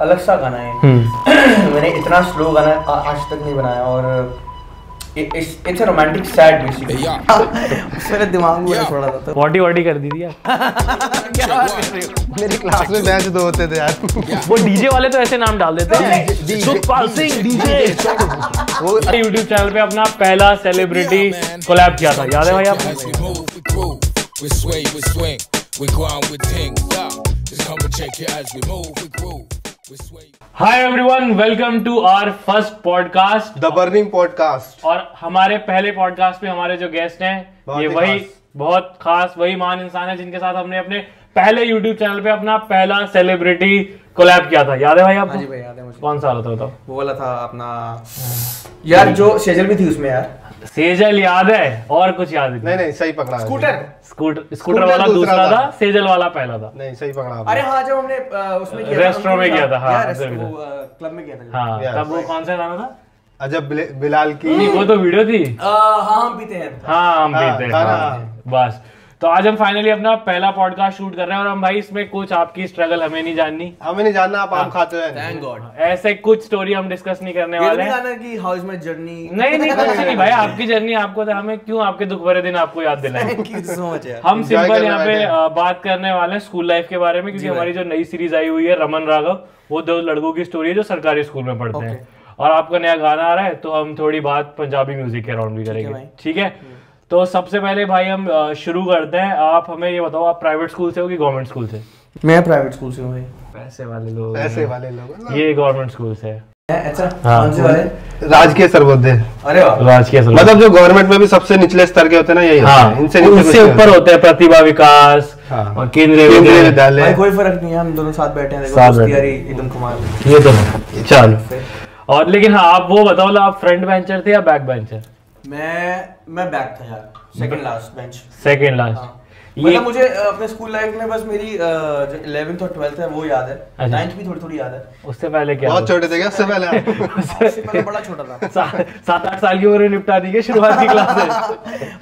अलग सा गाना है। हम्म। मैंने इतना स्लो गाना आ, आज तक नहीं बनाया और इट्स रोमांटिक सैड म्यूज़िक मेरे दिमाग में थोड़ा था तो। बॉडी बॉडी कर दी थी मेरी क्लास में बैच दो होते थे यार। वो डीजे वाले तो ऐसे नाम डाल देते हैं। सुखपाल सिंह डीजे वो यूट्यूब चैनल पे अपना पहला सेलिब्रिटी कोलैब किया था। याद है भाई आपको we sway, we swing, we grind, we ting. Yeah, just come and check it as we move, we groove, hi everyone welcome to our first podcast the burning podcast और हमारे पहले podcast पे हमारे जो गेस्ट हैं ये वही खास। बहुत खास वही महान इंसान है जिनके साथ हमने अपने पहले यूट्यूब चैनल पे अपना पहला सेलिब्रिटी कोलैब किया था। याद है भाई हाँ जी भाई याद है मुझे। कौन सा वाला था बताओ? वो वाला था अपना। यार जो शेजल भी थी उसमें यार। सेजल याद है? और कुछ याद नहीं। नहीं नहीं सही पकड़ा स्कूटर? स्कूटर स्कूटर वाला दूसरा था। सेजल वाला पहला था। नहीं सही पकड़ा। अरे हाँ जब हमने उसमें किया रेस्टोरेंट में किया था, हाँ, क्लब में किया था। हाँ तब वो कौन सा गाना था? अजब बिलाल की वो तो वीडियो थी। हाँ हम पीते हैं। हाँ हम हाँ, पीते हैं हाँ, हाँ। बस। तो आज हम फाइनली अपना पहला पॉडकास्ट शूट कर रहे हैं और हम भाई इसमें कुछ आपकी स्ट्रगल हमें नहीं जाननी। हमें नहीं जानना आप आम खाते हो। थैंक गॉड ऐसे कुछ स्टोरी हम डिस्कस नहीं करने वाले हैं। गाना कि हाउ इज़ माय जर्नी नहीं नहीं कुछ नहीं भाई आपकी जर्नी आपको तो हमें क्यों आपके दुख भरे दिन आपको याद दिलाएँ? थैंक यू सो मच हम सिंपल यहाँ पे हैं। बात करने वाले हैं स्कूल लाइफ के बारे में क्योंकि हमारी जो नई सीरीज़ आई हुई है रमन राघव वो दो लड़कों की स्टोरी है जो सरकारी स्कूल में पढ़ते हैं। और आपका नया गाना आ रहा है तो हम थोड़ी बात पंजाबी म्यूज़िक के अराउंड भी करेंगे। ठीक है? तो सबसे पहले भाई हम शुरू करते हैं। आप हमें ये बताओ आप प्राइवेट स्कूल से हो कि गवर्नमेंट स्कूल से? मैं प्राइवेट स्कूल से हूँ भाई। पैसे वाले लोग ऐसे वाले लोग ये गवर्नमेंट स्कूल से है। अच्छा हाँ। कौन से वाले? राजकीय सर्वोदय। अरे वाह। राजकीय मतलब जो गवर्नमेंट में भी सबसे निचले स्तर के होते हैं ना यही हाँ। इनसे उससे ऊपर होते हैं प्रतिभा विकास हाँ। और केंद्रीय विद्यालय। कोई फ़र्क नहीं है हम दोनों साथ बैठे हैं साथ दोस्ती बैठे। यारी एकदम कमाल। ये तो। चलो। और लेकिन हाँ आप वो बताओ आप फ्रंट बेंचर थे या बैक बेंचर मैं मैं बैक था यार second last bench second last ये मतलब मुझे अपने स्कूल लाइफ में बस मेरी जो 11th और 12th है वो याद है। अच्छा। 9th भी थोड़ी थोड़ी याद है। उससे पहले क्या बहुत छोटे थे क्या? उससे पहले उससे पहले बड़ा छोटा था। सात आठ साल की उम्र में निपटा दी क्या शुरुआत की क्लास से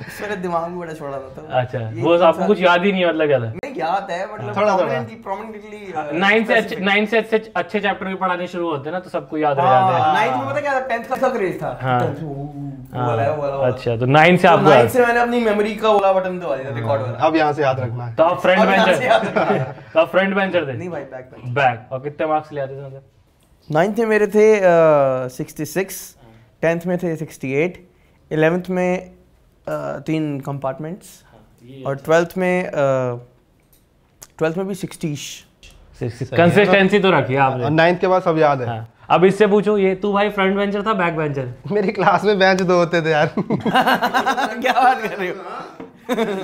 उस मेरे दिमाग में बड़ा छोटा था अच्छा वो आपको कुछ याद ही नहीं मतलब क्या था नहीं याद है मतलब थोड़ा- थोड़ा। से अच्छे से अच्छे अच्छे चैप्टर भी पढ़ाने शुरू होते हैं ना तो सबको याद रह हाँ, जाते हैं। में पता क्या था? 10th का क्रेज था। अच्छा तो नाइन से तो आपको याद से मैंने अपनी मेमोरी का वाला बटन दबा दिया रिकॉर्ड वाला। अब यहाँ से याद रखना है। तो आप फ्रंट अब से याद बेंचर रखना। तो आप फ्रंट बेंचर थे। नहीं भाई बैक बैक बैक और कितने मार्क्स ले आते थे मतलब नाइन्थ में मेरे थे सिक्सटी सिक्स टेंथ में थे सिक्सटी एट इलेवेंथ में uh, तीन कंपार्टमेंट्स और ट्वेल्थ में ट्वेल्थ में भी सिक्सटी कंसिस्टेंसी तो रखी है आपने नाइन्थ के बाद सब याद है। हाँ। अब इससे पूछो ये तू भाई फ्रंट बेंचर था बैक बेंचर मेरी क्लास में बेंच दो होते थे यार। क्या बात कर रहे हो?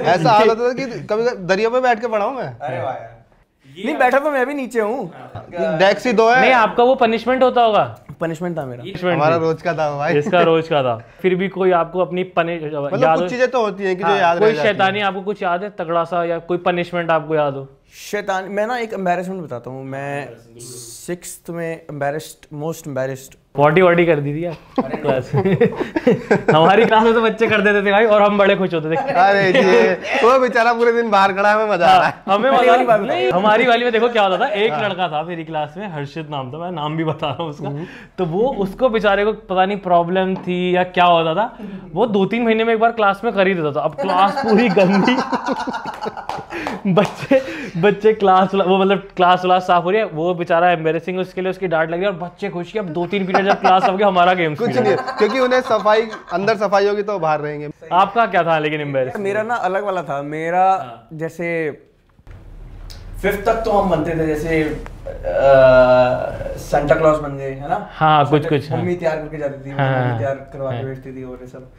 ऐसा हाल होता था कि कभी दरिया पे बैठ के पढ़ा हूँ मैं। अरे वाह नहीं बैठा तो मैं भी नीचे हूँ। डेस्क ही दो है। नहीं आपका वो पनिशमेंट होता होगा। पनिशमेंट था मेरा। हमारा रोज का था भाई। इसका रोज का था। फिर भी कोई आपको अपनी पनिश मतलब याद कुछ चीज़ें तो होती हैं कि जो हाँ, याद कोई। शैतानी आपको कुछ याद है? तगड़ा सा या कोई पनिशमेंट आपको याद हो? शैतान मैं ना एक एम्बेरसमेंट बताता हूँ। मैं सिक्स में एम्बेरस्ड मोस्ट एम्बेरस्ड पॉटी वॉटी कर दी थी यार। क्लास हमारी क्लास में तो बच्चे कर देते थे भाई और हम बड़े खुश होते थे। अरे ये वो बेचारा पूरे दिन बाहर खड़ा है हमें मज़ा आ रहा है। हमें वाली मज़ा बात नहीं हमारी वाली में देखो क्या होता था एक लड़का था मेरी क्लास में हर्षित नाम था मैं नाम भी बता रहा हूँ उसका। तो वो उसको बेचारे को पता नहीं प्रॉब्लम थी या क्या होता था वो दो तीन महीने में एक बार क्लास में कर ही देता था। अब क्लास पूरी गंदी। बच्चे बच्चे क्लास वो मतलब क्लास व्लास साफ़ हो रही है वो बेचारा एम्बेरसिंग उसके लिए उसकी डांट लगी और बच्चे खुश कि अब दो तीन पीरियड जब क्लास हो गया हमारा गेम कुछ नहीं क्योंकि उन्हें सफ़ाई अंदर सफ़ाई होगी तो बाहर रहेंगे। आपका क्या था लेकिन एम्बेरसिंग मेरा ना अलग वाला था मेरा जैसे फिफ्थ तक तो हम बनते थे जैसे सेंटा क्लॉज बन गए है ना? हाँ, कुछ- कुछ, हाँ। मम्मी तैयार करके जाती थी हाँ, मम्मी हाँ, तैयार करवा के हाँ। भेजती थी और ये सब।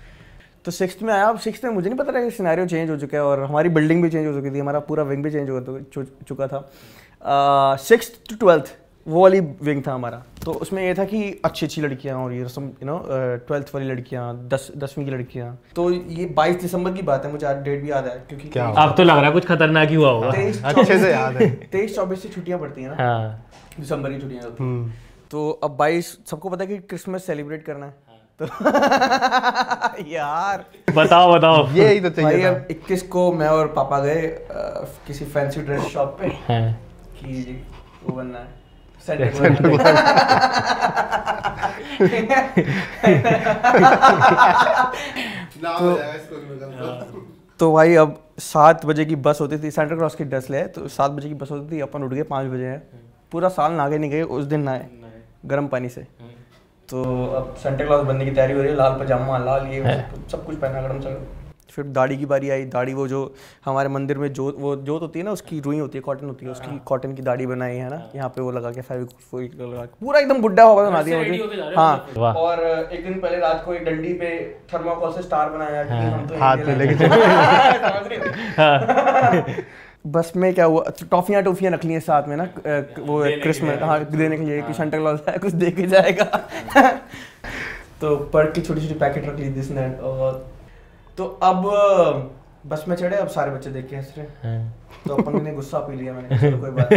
तो सिक्स में आया अब सिक्स में मुझे नहीं पता था कि सिनेरियो चेंज हो चुका है और हमारी बिल्डिंग भी चेंज हो चुकी थी हमारा पूरा विंग भी चेंज हो चुका था। सिक्स टू ट्वेल्थ वो वाली विंग था हमारा। तो उसमें ये था कि अच्छी अच्छी लड़कियाँ और ये रसम यू नो ट्वेल्थ वाली लड़कियाँ दस दसवीं की लड़कियाँ। तो ये बाईस दिसंबर की बात है मुझे आज डेट भी याद है क्योंकि क्या अब तो लग रहा है कुछ खतरनाक ही हुआ होगा। तेईस अच्छे से याद है। तेईस चौबीस से छुट्टियाँ पड़ती हैं ना। हाँ। दिसंबर की छुट्टियाँ। हम्म। तो अब बाईस सबको पता है कि क्रिसमस सेलिब्रेट करना है। तो यार। बताओ बताओ। ये ही तो चाहिए था। अब 21 को मैं और पापा गए किसी फैंसी ड्रेस शॉप पे। हाँ। कि वो बनना है। Santa Claus। तो भाई अब सात बजे की बस होती थी सेंटर क्रॉस की ड्रेस ले तो सात बजे की बस होती थी अपन उठ गए पाँच बजे हैं। पूरा साल नागे नहीं गए उस दिन नहाए गर्म पानी से। तो अब सेंटर क्लॉज बनने की तैयारी हो रही है लाल पजामा लाल ये सब- कुछ पहना गरम चल फिर दाढ़ी की बारी आई दाढ़ी वो जो हमारे मंदिर में जो वो जोत होती है ना उसकी रुई होती है कॉटन होती है उसकी कॉटन की दाढ़ी बनाई है ना यहाँ पे वो लगा के फेविक्विक लगा के। पूरा एकदम बुड्ढा हुआ बना दिया मुझे। हाँ? और एक दिन पहले रात को एक डंडी पे थर्माकोल से स्टार बनाया हम तो हाथ में लेके हो? बस में क्या हुआ टॉफियाँ टॉफियाँ रख ली हैं साथ में ना वो क्रिसमस हाँ देने के लिए कि सेंटा क्लॉज है कुछ दे के जाएगा। तो पर्क की छोटी छोटी पैकेट रख ली दिस नेट और तो अब बस में चढ़े अब सारे बच्चे देख के हंस रहे तो अपन ने गुस्सा पी लिया मैंने कोई बात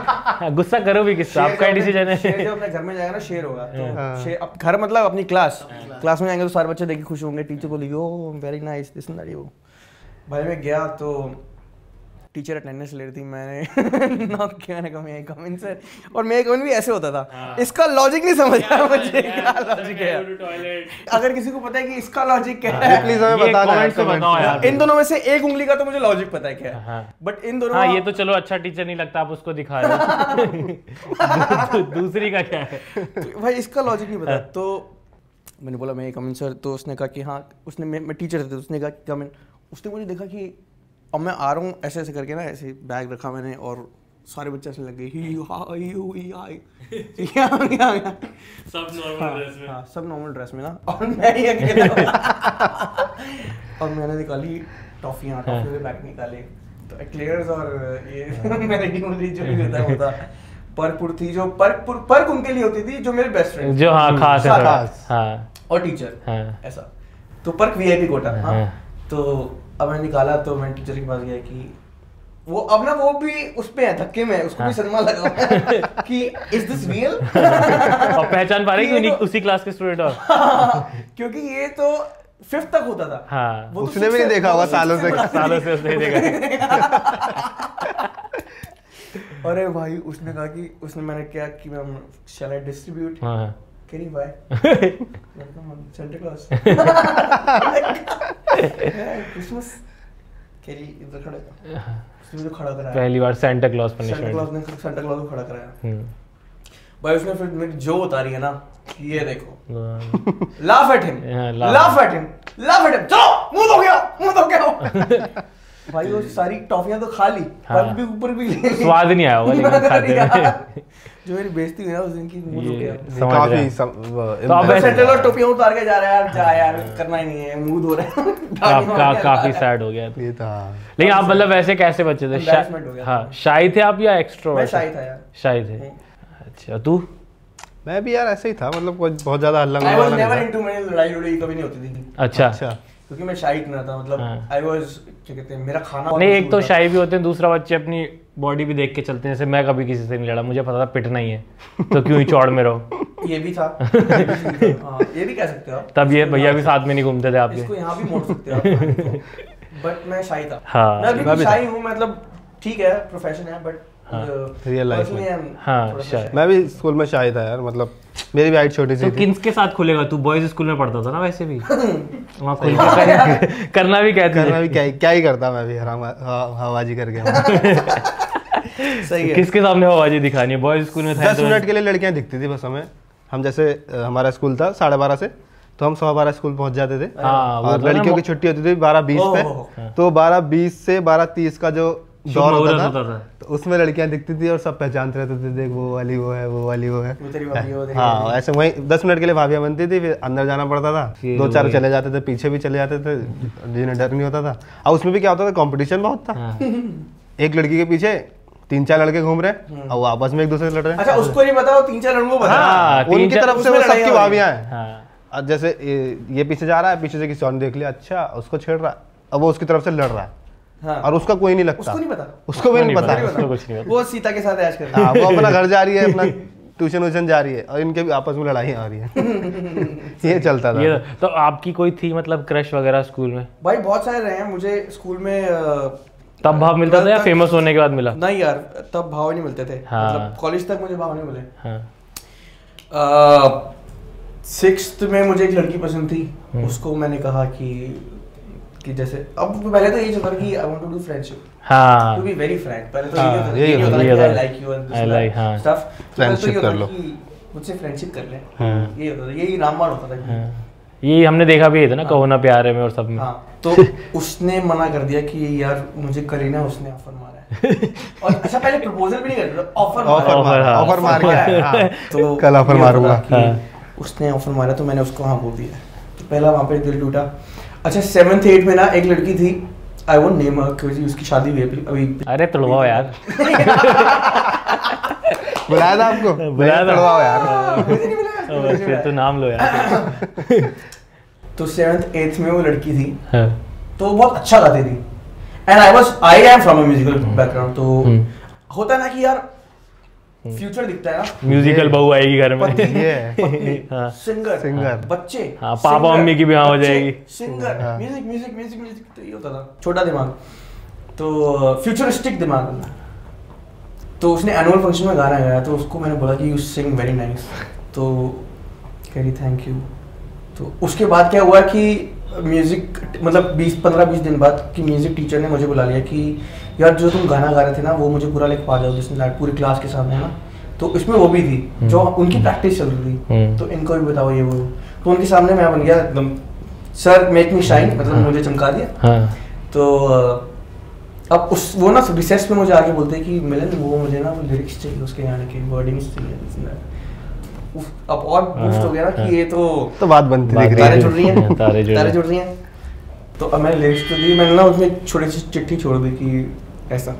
हाँ, गुस्सा करो भी किससे आपका डिसीज़न अपने- शेर जब अपने घर में जाएगा ना शेर होगा। तो शेर अब घर मतलब अपनी क्लास क्लास में जाएँगे तो सारे बच्चे देख के खुश होंगे। टीचर बोलेगी oh very nice this that वो भाई मैं गया तो टीचर अटेंडेंस ले रही थी मैंने नॉक किया मैंने कहा मैं कम इन सर और मेरे कम भी ऐसे होता था। इसका लॉजिक नहीं समझ आया मुझे क्या लॉजिक है अगर किसी को पता है कि इसका लॉजिक क्या है प्लीज़ हमें बताना comment से बताओ यार। इन दोनों में से एक उंगली का तो मुझे लॉजिक पता है क्या है। हाँ। बट इन दोनों हाँ ये तो चलो अच्छा टीचर नहीं लगता आप उसको दिखा रहे हो। दूसरी का क्या है? तो भाई इसका लॉजिक नहीं पता। तो मैंने बोला मैं कमिन सर तो उसने कहा कि हाँ उसने मैं, टीचर थे तो उसने कहा कि कमिन उसने मुझे देखा कि अब मैं आ रहा हूँ ऐसे ऐसे करके ना ऐसे बैग रखा मैंने और सारे बच्चे ऐसे लग गए ही हा ही हु ही। सब हाँ, हाँ सब नॉर्मल ड्रेस में ना। और मैं ही अकेला और मैंने निकाली टॉफियाँ टॉफियों के बैग निकाले। तो एक्लेयर्स और ये मेरी उंगली जो भी होता है होता पर्क थी जो पर्क पर्क उनके लिए होती थी जो मेरे बेस्ट फ्रेंड जो हाँ खास है। खास। हाँ। और टीचर हाँ। ऐसा। तो पर्क वीआईपी कोटा हाँ। हाँ। तो अब मैं निकाला तो मैं टीचर के पास गया कि वो अब ना वो भी उस पे है धक्के में उसको हाँ। भी सदमा लगा कि इज़ दिस रियल और पहचान पा रहे कि उन्हीं- तो- उसी क्लास के स्टूडेंट और। क्योंकि ये तो फिफ्थ तक होता था। हाँ। वो तो उसने भी नहीं देखा होगा सालों से। सालों से उसने देखा। अरे भाई उसने कहा कि उसने मैंने क्या कि मैं शैल आई डिस्ट्रीब्यूट हाँ can you by Santa Claus Christmas carry इधर खड़े. उसने मुझे खड़ा कराया. पहली बार Santa Claus Santa punishment Claus ने सेंटा क्लॉज को खड़ा कराया. हम्म। भाई उसने फिर मेरी जो उतारी है ना ये देखो। Laugh at him laugh at him laugh at him चलो मुँह धो गया मुँह धो गया. भाई वो सारी टॉफियाँ तो खा ली हाँ। पर भी ऊपर भी स्वाद नहीं आया होगा लेकिन खाते जो मेरी बेइज्जती हुई ना उस दिन की मुँह धो गया काफ़ी हैं। वो तो अब तो ऐसे- और टोपियाँ उतार के जा रहा है यार जा यार करना ही नहीं है मुँह धो रहा है। का, का, काफ़ी सैड हो। गया ये था लेकिन आप मतलब वैसे कैसे बच्चे थे? हो गया। हाँ शाही थे आप या एक्स्ट्रो मैं शाही था यार। शाही थे। अच्छा तू? मैं भी यार ऐसे ही था मतलब कोई बहुत ज़्यादा हल्ला आई वाज नेवर इनटू मेरी लड़ाई लड़ाई कभी नहीं होती थी। अच्छा। अच्छा। क्योंकि मैं शाही इतना था मतलब हाँ। आई वाज क्या कहते हैं मेरा खाना नहीं एक तो शाही भी होते हैं दूसरा बच्चे अपनी बॉडी भी देख के चलते हैं। जैसे मैं कभी किसी से नहीं लड़ा मुझे पता था पिटना ही है। तो क्यों ही चौड़ में रहो? ये भी था। ये भी था। हाँ, ये भी कह सकते हो तब ये भैया भी साथ में नहीं घूमते थे आप इसको यहाँ भी मोड़ सकते हो बट मैं शाही था। हाँ, मैं भी शाही हूँ मतलब ठीक है प्रोफेशन है बट Real life में। हाँ, शाही। मैं भी स्कूल में शाही था यार मतलब मेरी भी हाइट छोटी सी तो थी। किन्स के साथ खुलेगा तू? बॉयज़ स्कूल में पढ़ता था ना वैसे भी? वहाँ खुल के करना भी कहते करना भी क्या क्या ही करता मैं भी हराम हा- हवाबाजी करके सही है। किसके सामने आवाजी दिखानी है? बॉयज़ स्कूल में था दस तो मिनट के लिए लड़कियाँ दिखती थी बस हमें। हम जैसे हमारा स्कूल था साढ़े बारह से तो हम सवा बारह स्कूल पहुँच जाते थे। हाँ वो और तो लड़कियों की छुट्टी होती थी बारह बीस पे। तो बारह बीस से बारह तीस का जो दौर होता होता था था। तो उसमें लड़कियाँ दिखती थी और सब पहचानते रहते थे देख वो वाली वो है वो वाली वो है। भाभी है, हाँ ऐसे वही दस मिनट के लिए भाभियाँ बनती थी फिर अंदर जाना पड़ता था दो चार चले जाते थे पीछे भी चले जाते थे जिन्हें डर नहीं होता था। और उसमें भी क्या होता था कॉम्पिटिशन बहुत था। हाँ। एक लड़की के पीछे तीन चार लड़के घूम रहे हैं और वो आपस में एक दूसरे से लड़ रहे। हैं अच्छा उसको नहीं पता तीन चार लड़कों को पता हाँ, उनकी तरफ़ से वो सबकी भाभियाँ हैं। हाँ। जैसे ये, ये पीछे जा रहा है पीछे से किसी और ने देख लिया अच्छा उसको छेड़ रहा है। अब वो उसकी तरफ़ से लड़ रहा है। हाँ। और उसका कोई नहीं लगता। उसको नहीं पता। उसको भी नहीं पता। नहीं पता। वो सीता के साथ ऐश करता हाँ। वो अपना घर जा रही है अपना ट्यूशन व्यूशन जा रही है और इनके भी आपस में लड़ाई आ रही है। ये चलता था। ये तो आपकी कोई थी मतलब क्रश वगैरह स्कूल में? भाई बहुत सारे रहे हैं। मुझे स्कूल में तब भाव मिलता था या फ़ेमस होने के बाद मिला? नहीं यार तब भाव नहीं मिलते थे। हाँ। मतलब कॉलेज तक मुझे भाव नहीं मिले। हाँ। सिक्स में मुझे एक लड़की पसंद थी। हम्म। उसको मैंने कहा कि कि जैसे अब पहले तो यही चलता कि I want to do friendship हाँ टू बी वेरी फ्रैंक पहले तो हाँ, यही होता था है, कि I like you and I like, हाँ। स्टफ़ Friendship कर लो। मुझसे फ्रेंडशिप कर ले हाँ। यही होता था यही रामबाण होता था हाँ। ये हमने देखा भी है था ना कहो ना प्यारे में और सब में हाँ तो उसने मना कर दिया कि यार मुझे करीना उसने ऑफ़र मारा है और अच्छा पहले प्रपोजल भी नहीं कर ऑफ़र ऑफ़र हाँ। ऑफ़र मार हाँ। तो कल ऑफ़र मारूँगा हाँ। उसने ऑफ़र मारा तो मैंने उसको हाँ बोल दिया तो पहला वहाँ पे दिल टूटा अच्छा सेवन्थ एट में ना एक लड़की थी आई वोंट नेम क्योंकि उसकी शादी हुई है अभी अभी। अरे तुड़वाओ यार। बुलाया था आपको? बुलाया था। बुलवाओ यार। मिला ओ, फिर तो नाम लो यार। तो सेवन्थ एट्थ में वो लड़की थी। हाँ। तो बहुत अच्छा गाती थी। And I was I am from a musical background तो हम्म। होता है ना कि यार फ्यूचर दिखता है ना? म्यूजिकल बहू आएगी घर में। हाँ। Singer Singer। बच्चे हाँ, पापा मम्मी की भी हाँ हो जाएगी। सिंगर हाँ। म्यूज़िक म्यूज़िक म्यूज़िक म्यूज़िक तो ये होता था छोटा दिमाग। तो फ्यूचरिस्टिक दिमाग। तो उसने एनुअल फ़ंक्शन में गाना गाया तो उसको मैंने बोला कि यू सिंग वेरी नाइस तो कह रही थैंक यू तो उसके बाद क्या हुआ कि म्यूज़िक मतलब 20 15 20 दिन बाद कि म्यूज़िक टीचर ने मुझे बुला लिया कि यार जो तुम गाना गा रहे थे ना वो मुझे पूरा लिख पा जाओ जिसने पूरी क्लास के सामने ना? तो इसमें वो भी थी जो उनकी प्रैक्टिस चल रही थी। हम्म। तो इनको भी बताओ ये वो। तो उनके सामने मैं बन गया एकदम सर मेक मी शाइन मतलब मुझे चमका दिया। हाँ। तो अब उस वो ना रिसेस में मुझे आके बोलते हैं कि मिलन वो मुझे ना वो लिरिक्स चाहिए उसके गाने के वर्डिंग्स चाहिए अब और बूस्ट हो गया ना हाँ। कि ये तो तो बात बनती दिख रही। है तारे जुड़ रही हैं। तारे जुड़ तारे रही। जुड़ रही हैं। तो अब मैंने लिरिक्स तो दी मैंने ना उसमें छोटी सी चिट्ठी छोड़ दी कि ऐसा।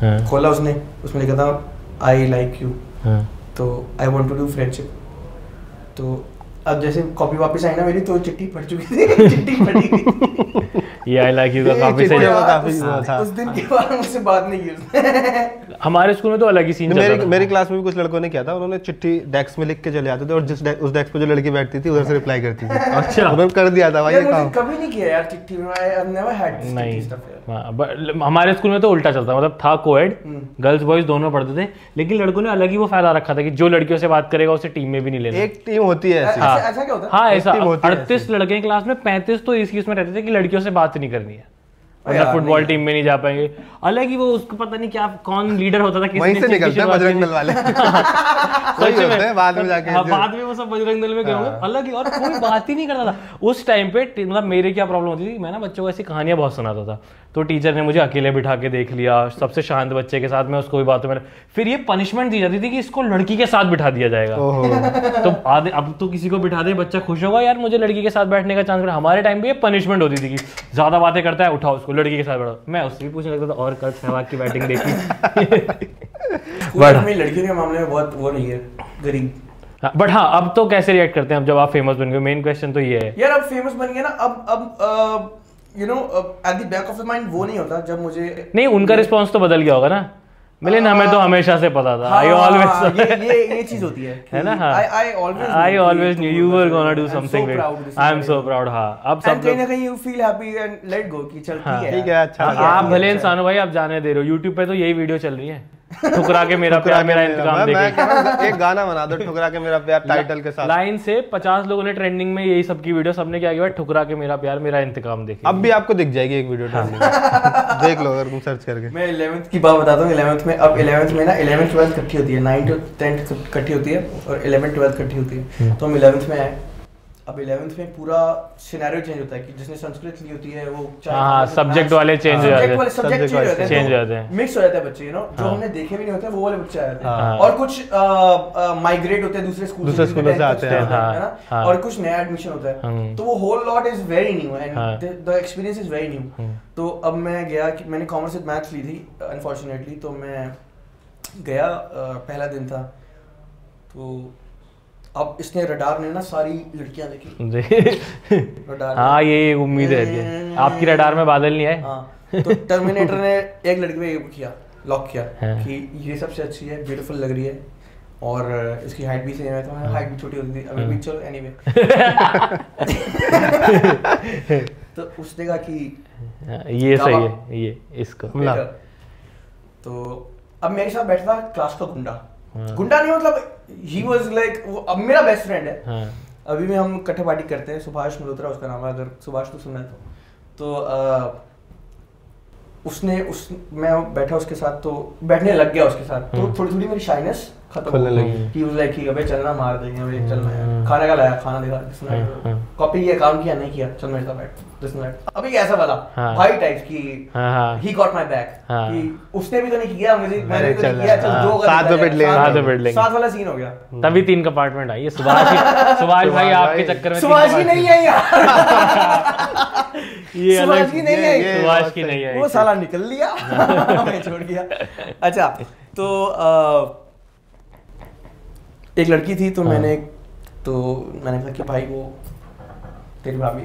हाँ। खोला उसने उसमें लिखा था आई लाइक यू हाँ। तो I want to do friendship तो अब जैसे कॉपी वापस आई ना मेरी तो चिट्ठी पढ़ चुकी थी चिट्ठी पढ़ी थी। ये आई लाइक यू का काफ़ी सही काफ़ी था। उस दिन के बाद मुझसे बात नहीं की उसने। हमारे स्कूल में तो अलग ही सीन तो मेरी था। मेरी क्लास में भी कुछ लड़कों ने किया था उन्होंने चिट्ठी डेस्क में लिख के चले आते थे और जिस उस डेस्क पे जो लड़की बैठती थी उधर से रिप्लाई करती थी। अच्छा। उन्होंने कर दिया था भाई ये काम। कभी नहीं किया यार चिट्ठी में आई हैव नेवर हैड नहीं। हाँ, हमारे स्कूल में तो उल्टा चलता मतलब था कोएड गर्ल्स बॉयज़ दोनों पढ़ते थे लेकिन लड़कों ने अलग ही वो फ़ायदा रखा था कि जो लड़कियों से बात करेगा उसे टीम में भी नहीं लेना। एक टीम होती है ऐसी। ऐसा ऐसा क्या होता है? हाँ ऐसा अड़तीस लड़के हैं क्लास में पैंतीस तो इस चीज़ में रहते थे कि लड़कियों से बात नहीं करनी है। फुटबॉल टीम में नहीं जा पाएँगे। अलग ही वो उसको पता नहीं क्या कौन लीडर होता था वहीं से निकलते हैं बजरंग दल वाले। सच में। बाद में जाके हाँ, बाद में वो सब बजरंग दल में गए होंगे। अलग ही और कोई बात ही नहीं करता था। उस टाइम पे मतलब मेरे क्या प्रॉब्लम होती थी मैं ना बच्चों को ऐसी कहानियाँ बहुत सुनाता था। तो टीचर ने मुझे अकेले बिठा के देख लिया सबसे शांत बच्चे के साथ में उसको भी बातों में फिर ये पनिशमेंट दी जाती थी कि इसको लड़की के साथ बिठा दिया जाएगा। तो आधे अब तो किसी को बिठा दे बच्चा खुश होगा यार मुझे लड़की के साथ बैठने का चांस मिला। हमारे टाइम पे ये पनिशमेंट होती थी कि ज़्यादा बातें करता है उठाओ उसको लड़की के साथ बैठो। मैं उससे भी पूछने लगता था और कल सहवाग की बैटिंग देखी। में लड़कियों के मामले में बहुत वो नहीं है गरीब। बट हाँ अब तो कैसे रिएक्ट करते हैं? अब जब आप फ़ेमस बन गए मेन क्वेश्चन तो ये है। यार अब फ़ेमस बन गया ना अब अब you know at the back of the mind वो नहीं होता जब मुझे नहीं उनका रिस्पॉन्स तो बदल गया होगा ना। मिलिन हमें तो हमेशा से पता था। आई हाँ, ऑलवेज ये ये ये चीज़ होती है है ना? हाँ I I always I always knew you were gonna do something I am so proud हाँ। अब सब कहीं ना कहीं you feel happy and let go कि चल हाँ, ठीक है ठीक है अच्छा हाँ, आप भले। इंसान हो भाई आप जाने दे रहे हो। यूट्यूब पे तो यही वीडियो चल रही है। ठुकरा के मेरा प्यार मेरा इंतकाम मैं- मैं देखे। हूँ, एक गाना बना दो ठुकरा के मेरा प्यार टाइटल के साथ। लाइन से पचास लोगों ने ट्रेंडिंग में यही सबकी वीडियो सबने क्या किया? ठुकरा के मेरा प्यार मेरा इंतकाम देखे। अब भी आपको दिख जाएगी एक वीडियो ट्रेंडिंग देख लो अगर तुम सर्च करके। मैं 11th की बात बताता हूँ 11th में अब 11th में ना 11th 12th इकट्ठी होती है। 9 टू 10th इकट्ठी होती है और 11th 12th इकट्ठी होती हम्म। है तो हम 11th में आए। अब 11th में पूरा सिनेरियो चेंज होता है कि जिसने संस्कृत ली होती है वो चाहे हाँ, वाले हो जाते हैं। सब्जेक्ट चेंज हो जाते हैं जाते हैं। मिक्स हो जाते हैं बच्चे यू नो जो हाँ। हमने देखे भी नहीं होते वो वाले बच्चे आ जाते हाँ। और कुछ माइग्रेट होते हैं दूसरे स्कूल दूसरे स्कूलों से आते हैं, हाँ, ना। और कुछ नया एडमिशन होता है। तो वो whole lot is very new and. The experience is very new. तो अब मैं गया कि मैंने कॉमर्स विद मैथ्स ली थी अनफॉर्चुनेटली तो मैं गया पहला दिन था तो अब इसने रडार ने ना सारी लड़कियाँ देखी। जी। रडार हाँ ये उम्मीद है कि आपकी रडार में बादल नहीं आए। हाँ तो टर्मिनेटर ने एक लड़की पे ये किया लॉक किया हाँ। कि ये सबसे अच्छी है ब्यूटीफुल लग रही है और इसकी हाइट भी सेम है तो हाइट भी छोटी होती थी। अभी भी चलो एनीवे तो उसने कहा कि हाँ, ये सही है ये इसको। तो अब मेरे साथ बैठा था क्लास का गुंडा। हाँ। गुंडा नहीं मतलब ही वाज लाइक वो अब मेरा बेस्ट फ्रेंड है। हाँ। अभी भी हम इकट्ठे पार्टी करते हैं सुभाष मल्होत्रा उसका नाम है अगर सुभाष तो सुना है तो। तो आ, उसने उस मैं बैठा उसके साथ तो बैठने लग गया उसके साथ। तो थोड़ी थोड़ी मेरी शाइनेस खुलने हो लगी। गई कि लाइक कि अबे चलना मार देंगे अबे चलना है खाने का लाया खाना दिखा किसने हाँ, हाँ। कॉपी किया काम किया नहीं किया चल मेरे साथ बैठ जिसने अभी ऐसा वाला हाँ। भाई टाइप की हाँ हाँ। ही गॉट माय बैक हाँ। कि उसने भी तो नहीं किया मुझे मैंने तो नहीं किया चल हाँ। दो साथ में बैठ लेंगे। साथ में बैठ लेंगे। साथ वाला सीन हो गया। तभी तीन कंपार्टमेंट आई सुभाष सुभाष भाई आपके चक्कर में सुभाष की नहीं है यार। ये सुभाष की नहीं है। सुभाष की नहीं है। वो साला निकल लिया। मैं छोड़ गया अच्छा तो अ, एक लड़की थी तो हाँ। मैंने तो मैंने कहा कि भाई वो तेरी भाभी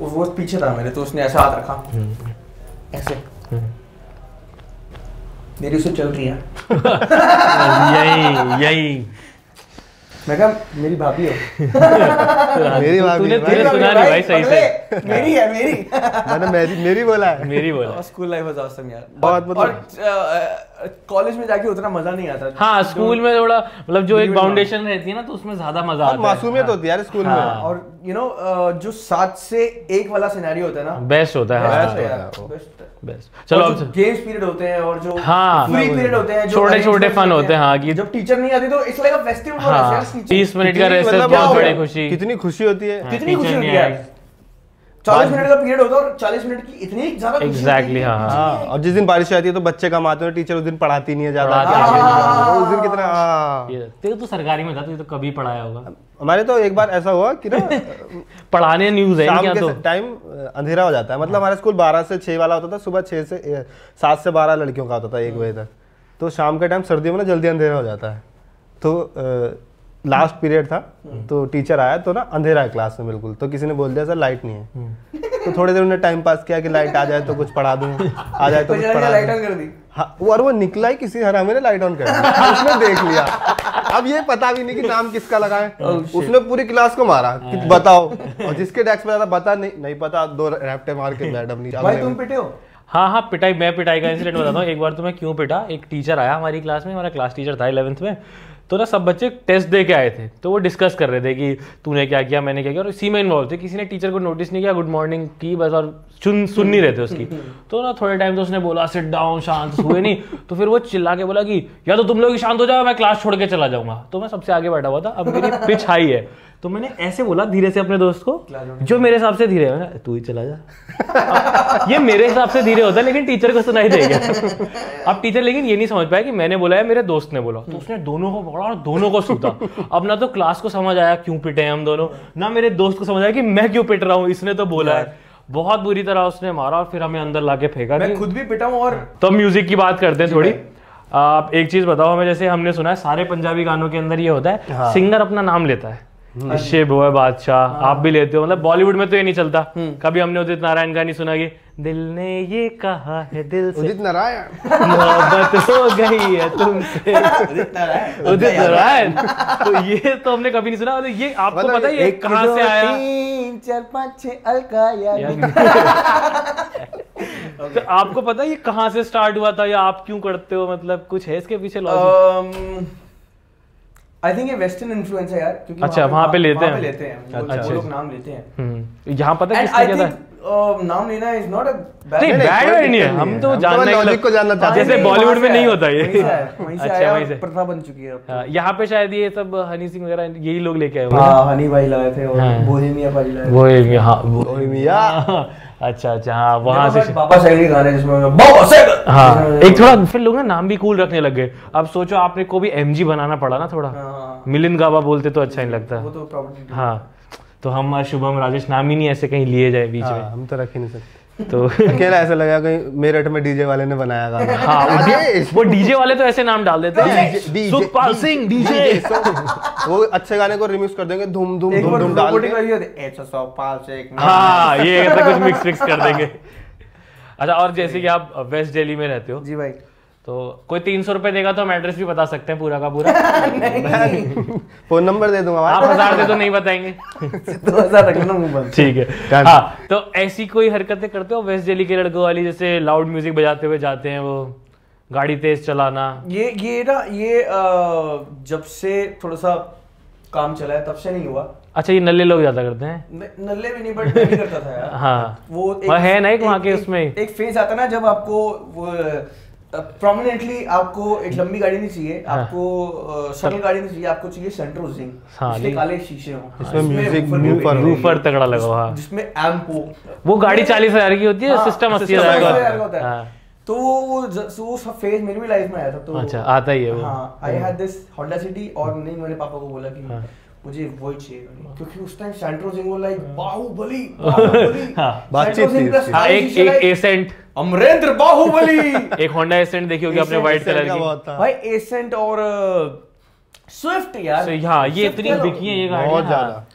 वो वो पीछे था मेरे तो उसने ऐसा हाथ रखा। हम्म। ऐसे। मेरी उसे चल रही है। यही यही। मैं कहा मेरी भाभी हो। मेरी भाभी तूने है भाई। सुना नहीं भाई सही से। मेरी है मेरी। मैंने मेरी मेरी बोला है। मेरी बोला स्कूल लाइफ वाज ऑसम यार। बहुत और मतलब- कॉलेज में जाके उतना मज़ा नहीं आता। हाँ स्कूल में थोड़ा मतलब जो एक बाउंडेशन रहती है ना तो उसमें ज़्यादा मज़ा आता है। मासूमियत होती है यार स्कूल में। और यू नो जो सात से एक वाला सिनेरियो होता है ना बेस्ट होता है best हाँ। होता है है। बेस्ट चलो अब गेम्स पीरियड होते हैं और जो हाँ। फ्री पीरियड होते हैं जो छोटे- छोटे फन होते हैं, हाँ, कि- जब टीचर नहीं आती तो it's like a festival for हाँ मिनट का कितनी रेसेस मतलब बहुत बड़ी खुशी। कितनी खुशी होती है? कितनी खुशी होती नहीं है। चालीस मिनट का पीरियड होता है और चालीस मिनट की इतनी ज़्यादा होती है। हाँ, हाँ। और जिस दिन बारिश आती है तो बच्चे कम आते हैं टीचर उस दिन पढ़ाती नहीं है ज़्यादा। नहीं है। उस दिन कितना हाँ। तेरे तो सरकारी में था तू तो कभी पढ़ाया होगा। हमारे तो एक बार ऐसा हुआ कि ना पढ़ाने न्यूज़ है शाम क्या तो? के टाइम अंधेरा हो जाता है। मतलब हमारा स्कूल 12 से 6 वाला होता था सुबह छह से सात से 12 लड़कियों का होता था एक बजे तक। तो शाम के टाइम सर्दियों में ना जल्दी अंधेरा हो जाता है। तो लास्ट पीरियड था तो टीचर आया तो ना अंधेरा है क्लास में बिल्कुल तो किसी ने बोल दिया सर लाइट नहीं है। तो थोड़ी देर उन्होंने टाइम पास किया कि लाइट आ जाए तो कुछ पढ़ा दूँ आ जाए तो तो कुछ पढ़ा लाइट ऑन कर दी। हाँ वो और वो निकला ही किसी हरामी ने लाइट ऑन कर दी उसने देख लिया। अब ये पता भी नहीं कि नाम किसका लगा है। उसने पूरी क्लास को मारा कि बताओ। और जिसके डेस्क पे था बता नहीं नहीं पता दो रैप्टे मार के मैडम नहीं भाई तुम पिटे हो? हाँ हाँ पिटाई मैं पिटाई का इंसिडेंट बताता हूँ। एक बार तो मैं क्यों पिटा? एक टीचर आया हमारी क्लास में हमारा क्लास टीचर था इलेवंथ में। तो ना सब बच्चे टेस्ट दे के आए थे। तो वो डिस्कस कर रहे थे कि तूने क्या किया मैंने क्या किया और इसी में इन्वॉल्व थे। किसी ने टीचर को नोटिस नहीं किया गुड मॉर्निंग की बस और सुन सुन नहीं रहे थे उसकी। तो ना थोड़े टाइम तो उसने बोला सिट डाउन शांत हुए नहीं। तो फिर वो चिल्ला के बोला कि या तो तुम लोग शांत हो जाओ मैं क्लास छोड़ के चला जाऊँगा। तो मैं सबसे आगे बैठा हुआ था अब मेरी पिच हाई है। तो मैंने ऐसे बोला धीरे से अपने दोस्त को जो मेरे हिसाब से धीरे है। तू ही चला जा। ये मेरे हिसाब से धीरे होता है लेकिन टीचर को सुनाई देगा। अब टीचर लेकिन ये नहीं समझ पाया कि मैंने बोला है मेरे दोस्त ने बोला। तो उसने दोनों को पकड़ा और दोनों को सूता। अब ना तो क्लास को समझ आया क्यों पिटे हम दोनों ना मेरे दोस्त को समझ आया कि मैं क्यों पिट रहा हूँ इसने तो बोला है। बहुत बुरी तरह उसने मारा और फिर हमें अंदर लाके फेंका मैं खुद भी पिटा हूँ और तो म्यूज़िक की बात करते हैं थोड़ी। आप एक चीज़ बताओ हमें जैसे हमने सुना है सारे पंजाबी गानों के अंदर ये होता है। सिंगर अपना नाम लेता है। शिव है बादशाह। आप भी लेते हो। मतलब बॉलीवुड में तो ये नहीं चलता। कभी हमने उदित नारायण का नहीं सुना कि दिल ने ये कहा है दिल से। उदित नारायण? मोहब्बत हो गई है तुमसे। उदित नारायण। तो ये तो हमने कभी नहीं सुना। मतलब ये आपको मतलब पता है ये कहाँ से आया? तीन चार पाँच छह अलका यार। तो आपको पता है ये कहाँ से स्टार्ट हुआ था या आप क्यों करते हो? मतलब कुछ है इसके पीछे लॉजिक आई थिंक ये वेस्टर्न इन्फ्लुएंस है यार क्योंकि अच्छा, वहाँ पे लेते वहाँ हैं। लेते हैं वो- अच्छा। लोग नाम लेते हैं हम्म यहाँ पता है किसने आई किया था थिंक नाम लेना इज़ नॉट अ नहीं नहीं, बैड नहीं है हम तो जानना ही logic को जानना चाहते हैं। जैसे बॉलीवुड में नहीं होता ये वहीं से आया, वहीं से अच्छा वहीं से प्रथा बन चुकी है अब तो। हाँ, यहाँ पे शायद ये सब हनी सिंह वगैरह यही लोग लेके आए हुए हैं। हाँ हनी भाई लाए थे और हाँ। बोहेमिया भाई लाए थे वो हाँ वो ओए मिया अच्छा अच्छा हाँ वहाँ से पापा साइड गाने जिसमें हाँ एक थोड़ा फिर लोग ना नाम भी कूल रखने लग गए। अब सोचो आपने को भी एमजी बनाना पड़ा ना थोड़ा। हाँ, मिलिंद गाबा बोलते तो अच्छा नहीं लगता। वो तो हाँ तो हम शुभम राजेश नाम ही नहीं ऐसे कहीं लिए जाए बीच हाँ, में। हम तो रख ही नहीं सकते। तो अकेला ऐसा लगा कहीं मेरठ में डीजे वाले ने बनाया गाना। हाँ वो डीजे? वाले तो ऐसे नाम डाल देते हैं। सुखपाल सिंह डीजे। वो अच्छे गाने को रिमिक्स कर देंगे धूम धूम धूम धूम डाल देंगे के। वाली होती है 105 से एक हाँ ये ऐसा कुछ मिक्स मिक्स कर देंगे। अच्छा और जैसे कि आप वेस्ट दिल्ली में रहते हो जी भाई। तो कोई तीन सौ रुपए देगा तो हम एड्रेस भी बता सकते हैं पूरा का पूरा। फ़ोन नंबर दे दूँगा आप हज़ार दे तो नहीं बताएँगे। दो हज़ार रख लेना मुँह बंद। ठीक है। हाँ तो ऐसी कोई हरकतें करते हो? वेस्ट दिल्ली के लड़कों वाली जैसे लाउड म्यूज़िक बजाते हुए जाते हैं वो गाड़ी तेज चलाना। ये ये ना ये जब से थोड़ा सा काम चला है तब से नहीं हुआ। अच्छा ये नल्ले लोग ज़्यादा करते हैं? नल्ले भी नहीं बट मैं भी करता था यार। हाँ। वो वह है ना एक वहाँ के उसमें? एक फ़ेज़ आता ना जब आपको वो प्रोमिनेंटली आपको एक लंबी गाड़ी नहीं चाहिए हाँ। आपको शटल गाड़ी नहीं चाहिए आपको चाहिए सेंट्रोजिंग हाँ, जिसमें काले शीशे हों इसमें woofer woofer रूफर तगड़ा लगा हुआ हाँ। जिसमें एम्प हो वो गाड़ी चालीस हज़ार की होती है हाँ, सिस्टम अस्सी हज़ार का 80,000 का होता है है। हाँ। तो वो वो ज- सब फ़ेज़ मेरी भी लाइफ में आया था तो अच्छा आता ही है वो हाँ I had this Honda City और नहीं मेरे पापा को बोला कि हाँ। मुझे वही चाहिए क्योंकि उस टाइम सेंट्रो सिंह वो लाइक बाहुबली बाहुबली। हाँ। बातचीत। हाँ सारे एक एक एसेंट अमरेंद्र बाहुबली। एक होंडा एसेंट देखी होगी आपने व्हाइट कलर की। भाई एसेंट और स्विफ्ट यार। So, हाँ ये इतनी बिकी है ये गाड़ी। बहुत ज़्यादा।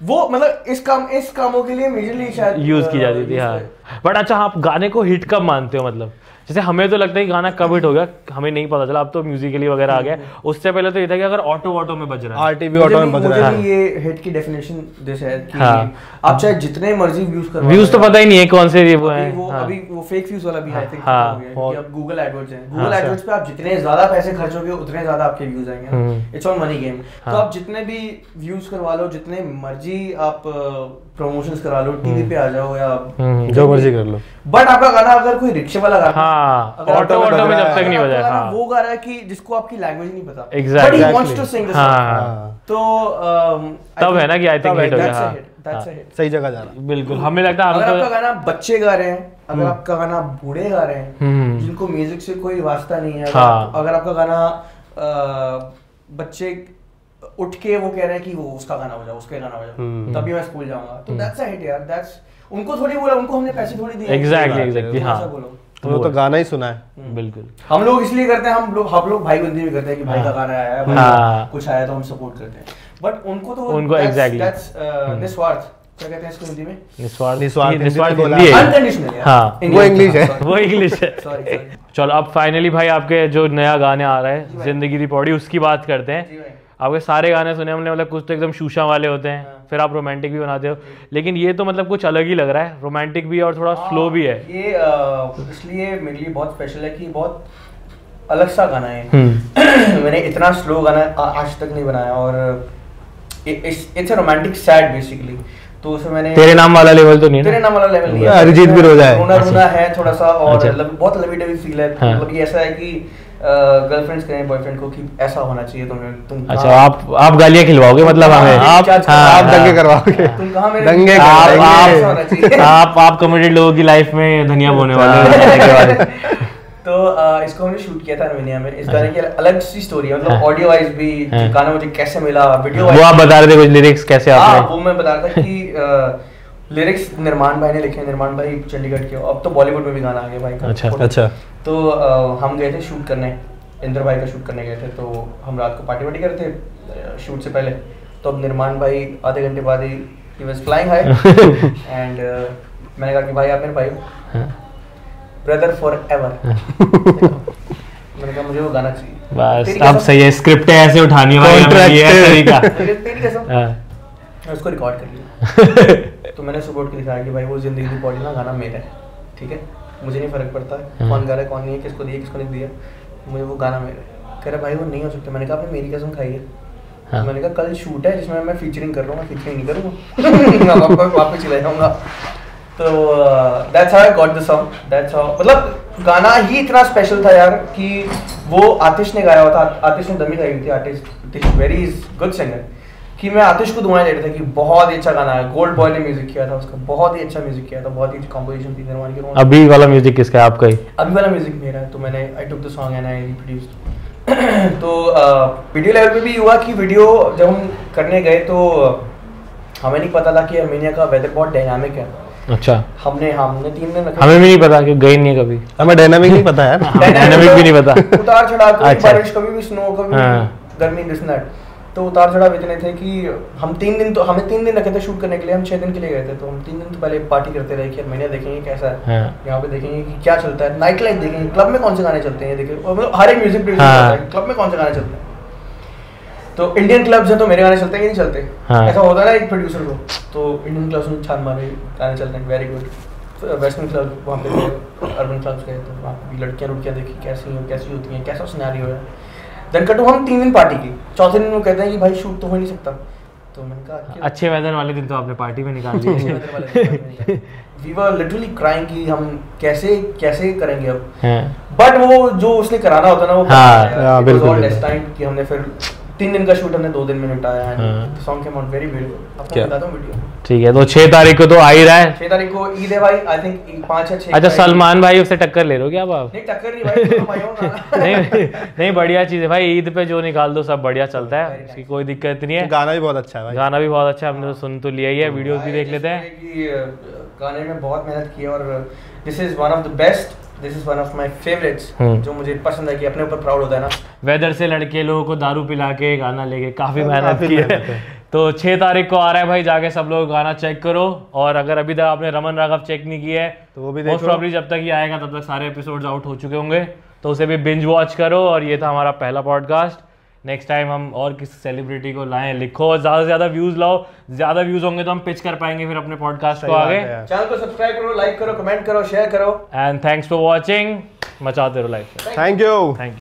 वो मतलब इस काम इस कामों के लिए मेजरली शायद यूज़ की जाती थी हाँ। बट अच्छा आप गाने को हिट कब मानते हो मतलब? जैसे हमें तो लगता है कि गाना कब हिट हो गया हमें नहीं पता। चला अब तो म्यूजिकली वगैरह आ गया। उससे पहले तो ये था कि अगर ऑटो ऑटो में बज रहा है। आरटीवी ऑटो में बज रहा है। ये हिट की डेफिनेशन जैसे है कि हाँ। आप चाहे जितने मर्ज़ी व्यूज़ करवा व्यूज़ तो पता ही नहीं है कौन से ये वो अभी है। वो हाँ। अभी वो फेक व्यूज़ वाला भी आई थिंक हाँ, हो गया है, अब गूगल एडवर्ड्स हैं। हाँ, गूगल एडवर्ड्स पे आप जितने ज़्यादा पैसे खर्चोगे उतने ज़्यादा आपके व्यूज़ आएँगे। हम्म। इट्स ऑन मनी गेम तो हाँ। आप जितने भी व्यूज़ करवा लो जितने मर्ज़ी आप प्रमोशंस करा लो टीवी पे आ जाओ या हम्म। जो मर्ज़ी कर लो। बट आपका गाना अगर कोई रिक्शे वाला गाना हाँ ऑटो ऑटो में जब तक नहीं आपका बजा हाँ। वो गा रहा है कि जिसको आपकी लैंग्वेज नहीं पता। To sing the हाँ हाँ। तो um, तब है ना कि आई थिंक हिट हो। गया हाँ। सही जगह जा रहा बिल्कुल हमें लगता है अगर आपका तो गाना बच्चे गा रहे हैं अगर आपका गाना बूढ़े गा रहे हैं हम्म। जिनको म्यूज़िक से कोई वास्ता नहीं है अगर। अगर आपका गाना बच्चे उठ के वो कह रहे हैं कि वो उसका गाना हो जाओ उसका गाना हो जाओ हम्म। तभी मैं स्कूल जाऊँगा। तो दैट्स अ हिट यार दैट्स उनको थोड़ी बोला उनको हमने पैसे थोड़ी दिए। Exactly, तुम हाँ। तो वो तो गाना ही सुना है। बिल्कुल। हम लोग इसलिए करते हैं हम लोग हम लोग भाई बंदी भी करते हैं कि भाई का हाँ। गाना आया है भाई हाँ। कुछ आया तो हम सपोर्ट करते हैं। बट उनको तो उनको exactly. हम्म। निस्वार्थ। क्या कहते हैं इसको हिंदी में? निस्वार्थ। निस्वार्थ निस्वार्थ। हिंदी है। अनकंडीशनल हाँ। वो English है। वो इंग्लिश है। सॉरी चलो अब फाइनली भाई आपके जो नया गाने आ रहा है ज़िंदगी दी पौड़ी उसकी बात करते हैं। आपके सारे गाने सुने हमने मतलब कुछ तो एकदम शूशा वाले होते हैं हाँ। फिर आप रोमांटिक भी बनाते हो। लेकिन ये तो मतलब कुछ अलग ही लग रहा है रोमांटिक भी और थोड़ा स्लो भी है। ये इसलिए मेरे लिए बहुत स्पेशल है कि बहुत अलग सा गाना है। हम्म। मैंने इतना स्लो गाना आज तक नहीं बनाया और it's a romantic sad basically तो उसमें मैंने तेरे नाम वाला लेवल तो नहीं तेरे नाम वाला लेवल नहीं है। अरिजीत भी रो जाए। रोना रोना है थोड़ा सा और अच्छा। बहुत लवी डवी फील है। हाँ। मतलब ये ऐसा है कि गर्लफ्रेंड्स कहें बॉयफ्रेंड को कि ऐसा होना चाहिए तुम्हें तुम अच्छा आप आप गालियाँ खिलवाओगे मतलब हाँ, हमें? आप- हाँ, आप हाँ। दंगे करवाओगे। तुम कहाँ मेरे दंगे आप आप आप कमिटेड लोगों की लाइफ में धनिया बोने वाले हो। तो इसको हमने शूट किया था अर्मेनिया में। इस गाने की अलग सी स्टोरी है मतलब। ऑडियो वाइज भी। गाना मुझे कैसे मिला वीडियो वो आप बता रहे थे कुछ लिरिक्स कैसे हाँ आपने? वो मैं बता रहा था कि लिरिक्स निर्माण भाई ने लिखे निर्माण भाई चंडीगढ़ के अब तो बॉलीवुड में भी गाना आ गया भाई का। अच्छा। अच्छा। तो हम गए थे शूट करने। इंद्र भाई का शूट करने गए थे। तो हम रात को पार्टी वार्टी कर रहे थे शूट से पहले। तो अब निर्माण भाई आधे घंटे बाद ही he was flying high and मैंने कहा कि भाई आप मेरे भाई हाँ। ब्रदर फॉर एवर मैंने कहा मुझे वो गाना चाहिए। बस अब सही है स्क्रिप्ट ऐसे उठानी है भाई ये तरीका तेरी तेरी कसम। हाँ। उसको रिकॉर्ड कर लिया तो मैंने उठ के दिखाया कि भाई वो ज़िंदगी की बॉडी ना गाना मेरा है ठीक है? मुझे नहीं फ़र्क पड़ता है हाँ। कौन गा रहा है कौन नहीं है किसको दिया किसको नहीं दिया मुझे वो गाना मेरा है। कह रहा भाई वो नहीं हो सकता। मैंने कहा आपने मेरी कसम खाई है। हाँ। मैंने कहा कल शूट है जिसमें मैं फीचरिंग कर रहा हूँ फीचरिंग नहीं करूँगा। वापस वापस चला जाऊँगा। तो that's how I got the song that's how मतलब गाना ही इतना स्पेशल था यार कि वो आतिश ने गाया हुआ था आतिश ने दमी गाई हुई थी आतिश वेरी गुड सिंगर कि मैं आतिश को दुआएँ दे रहा था कि बहुत ही अच्छा गाना है। गोल्ड बॉय ने म्यूज़िक किया था उसका। बहुत ही अच्छा म्यूज़िक किया था। बहुत ही अच्छी कॉम्पोजिशन थी निर्माण की। अभी वाला म्यूज़िक किसका है? आपका ही। अभी वाला म्यूज़िक मेरा है। तो मैंने I took the song and I reproduced तो वीडियो लेवल पे भी हुआ कि वीडियो जब हम करने गए तो हमें नहीं पता था कि अर्मेनिया का वेदर बहुत डायनामिक है। अच्छा। हमने हमने तीन दिन रखे। हमें भी नहीं पता कि गए नहीं कभी। हमें डायनामिक नहीं पता यार। Dynamic dynamic भी नहीं पता। उतार चढ़ाव कभी अच्छा। बारिश कभी भी स्नो कभी हाँ। गर्मी दिस दैट तो उतार चढ़ाव इतने थे कि हम तीन दिन तो हमें तीन दिन रखे थे शूट करने के लिए हम छह दिन के लिए गए थे तो हम तीन दिन तो पहले पार्टी करते रहे कि अब महीने देखेंगे कैसा है हाँ। यहाँ पे देखेंगे कि क्या चलता है नाइट लाइफ देखेंगे क्लब में कौन से गाने चलते हैं ये देखेंगे और मतलब हर एक म्यूज़िक प्रोड्यूसर हाँ। है क्लब में कौन से गाने चलते हैं तो इंडियन क्लब्स हैं तो मेरे गाने चलते हैं कि नहीं चलते हाँ। ऐसा होता है ना एक प्रोड्यूसर को तो इंडियन क्लब्स में छान मारे गाने चलते हैं वेरी गुड वेस्टर्न क्लब वहाँ पे अर्बन क्लब्स गए तो वहाँ पे लड़कियाँ लड़कियाँ देखी कैसी हैं कैसी होती हैं कैसा सिनेरियो है देन कटो हम तीन दिन पार्टी की। चौथे दिन वो कहते हैं कि भाई शूट तो हो नहीं सकता। तो मैंने कहा अच्छे वेदर वाले दिन तो आपने पार्टी में निकाल दी वी वर लिटरली क्राइंग कि हम कैसे कैसे करेंगे अब? हाँ। बट वो जो उसने कराना होता ना वो हाँ, हाँ, बिल्कुल, कि हमने फिर तीन दिन का शूट हमने दो दिन में निपटाया हाँ। है song came out very beautiful आपको बताता हूँ वीडियो ठीक है तो छह तारीख को तो आ ही रहा है। छह तारीख को ईद है भाई आई थिंक पाँच या छह अच्छा सलमान भाई उससे टक्कर ले लो क्या आप? नहीं टक्कर नहीं भाई भाइयों नहीं नहीं बढ़िया चीज़ है भाई ईद पे जो निकाल दो सब बढ़िया चलता है। उसकी कोई दिक्कत नहीं है। गाना भी बहुत अच्छा है भाई। गाना भी बहुत अच्छा है हमने तो सुन तो लिया ही है वीडियोस भी देख लेते हैं। कि गाने में बहुत मेहनत की और this is one of the best this is one of my favourites. जो मुझे पसंद है कि अपने ऊपर प्राउड होता है ना। वेदर से लड़के लोगों को दारू पिला के गाना लेके काफ़ी मेहनत की है। तो छह तारीख को आ रहा है भाई जाके सब लोग गाना चेक करो। और अगर अभी तक आपने रमन राघव चेक नहीं किया है तो वो भी मोस्ट देखो प्रॉब्ली जब तक ये आएगा तब तक सारे एपिसोड्स आउट हो चुके होंगे। तो उसे भी बिंज वॉच करो। और ये था हमारा पहला पॉडकास्ट नेक्स्ट टाइम हम और किसी सेलिब्रिटी को लाएँ लिखो और ज़्यादा से ज़्यादा व्यूज़ लाओ। ज़्यादा व्यूज़ होंगे तो हम पिच कर पाएँगे फिर अपने पॉडकास्ट को आगे। चैनल को सब्सक्राइब करो लाइक करो कमेंट करो शेयर करो। एंड थैंक्स फॉर वॉचिंग मचाते रहो life thank you thank you